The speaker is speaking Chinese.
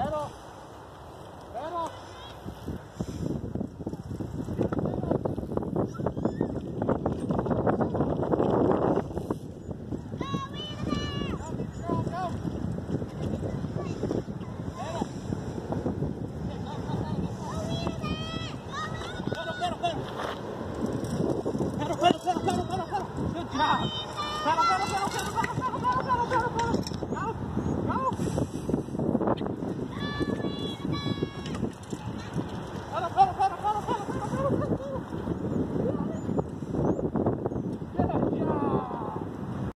来咯